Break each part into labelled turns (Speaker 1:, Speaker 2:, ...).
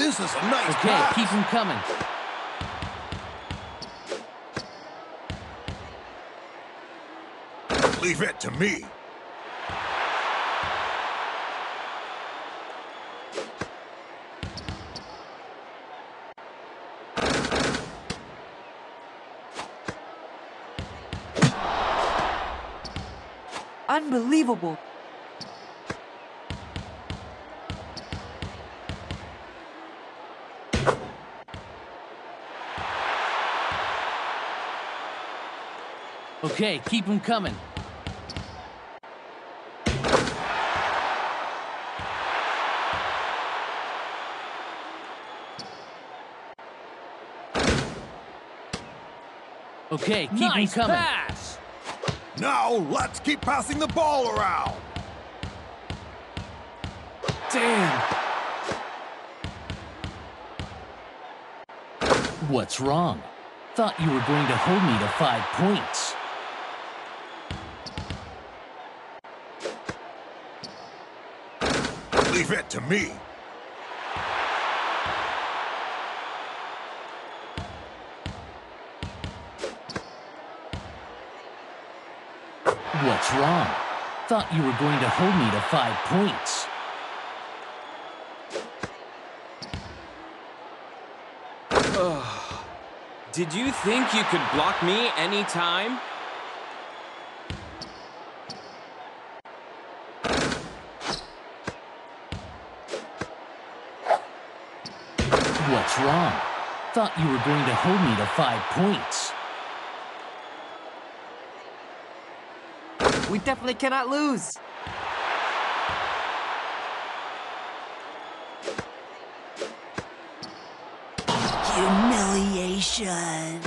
Speaker 1: This is a nice
Speaker 2: Okay,
Speaker 1: pass.
Speaker 2: keep him coming.
Speaker 1: Leave it to me.
Speaker 3: Unbelievable.
Speaker 2: Okay, keep him coming. Okay, keep
Speaker 4: nice
Speaker 2: him coming.
Speaker 4: pass.
Speaker 1: Now let's keep passing the ball around.
Speaker 2: Damn. What's wrong? Thought you were going to hold me to five points.
Speaker 1: Leave it to me.
Speaker 2: What's wrong? Thought you were going to hold me to five points.
Speaker 4: Did you think you could block me anytime?
Speaker 2: What's wrong? Thought you were going to hold me to five points.
Speaker 3: We definitely cannot lose. Humiliation.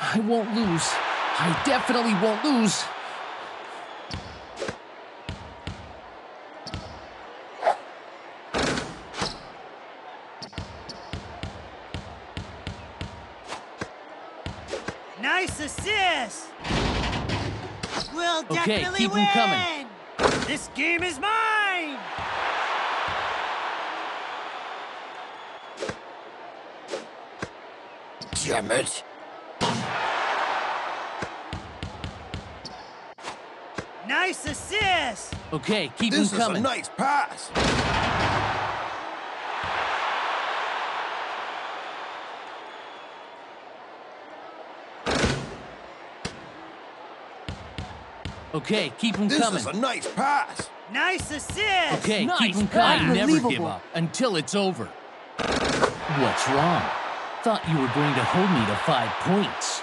Speaker 2: I won't lose. I definitely won't lose.
Speaker 5: Nice assist! We'll
Speaker 2: Okay,
Speaker 5: definitely
Speaker 2: keep
Speaker 5: win!
Speaker 2: coming.
Speaker 5: This game is mine!
Speaker 1: Damn it.
Speaker 5: Nice assist!
Speaker 2: Okay, keep
Speaker 1: This
Speaker 2: him
Speaker 1: is a
Speaker 2: coming.
Speaker 1: nice pass.
Speaker 2: Okay, keep him
Speaker 1: This
Speaker 2: coming.
Speaker 1: is a nice pass.
Speaker 5: Nice assist!
Speaker 2: Okay,
Speaker 4: Nice
Speaker 2: keep him
Speaker 4: pass.
Speaker 2: coming. Never give up until it's over. What's wrong? Thought you were going to hold me to five points.